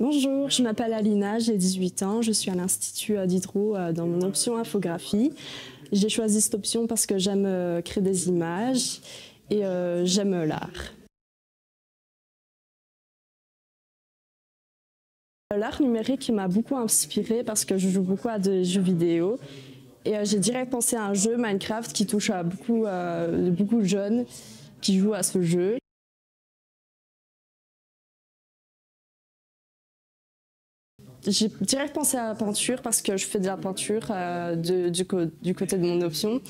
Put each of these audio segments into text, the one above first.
Bonjour, je m'appelle Alina, j'ai 18 ans, je suis à l'Institut d'Hydro dans mon option infographie. J'ai choisi cette option parce que j'aime euh, créer des images et euh, j'aime l'art. L'art numérique m'a beaucoup inspiré parce que je joue beaucoup à des jeux vidéo et euh, j'ai direct pensé à un jeu Minecraft qui touche à beaucoup de jeunes qui jouent à ce jeu. J'ai direct pensé à la peinture parce que je fais de la peinture euh, du, côté de mon option.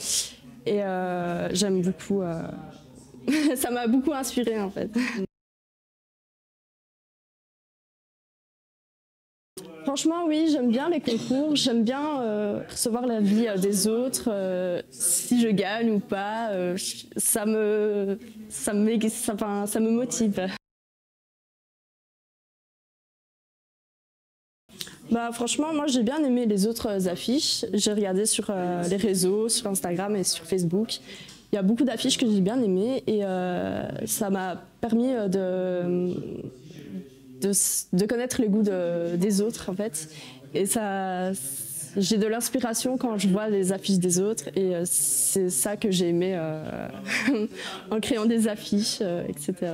Et euh, j'aime beaucoup. Euh, ça m'a beaucoup inspiré en fait. Franchement, oui, j'aime bien les concours, j'aime bien recevoir la vie des autres, si je gagne ou pas, ça, me, ça, me, ça me motive. Bah franchement, moi j'ai bien aimé les autres affiches. J'ai regardé sur euh, les réseaux, sur Instagram et sur Facebook. Il y a beaucoup d'affiches que j'ai bien aimées et euh, ça m'a permis euh, de, de, connaître les goûts des autres en fait. Et ça, j'ai de l'inspiration quand je vois les affiches des autres et c'est ça que j'ai aimé en créant des affiches, etc.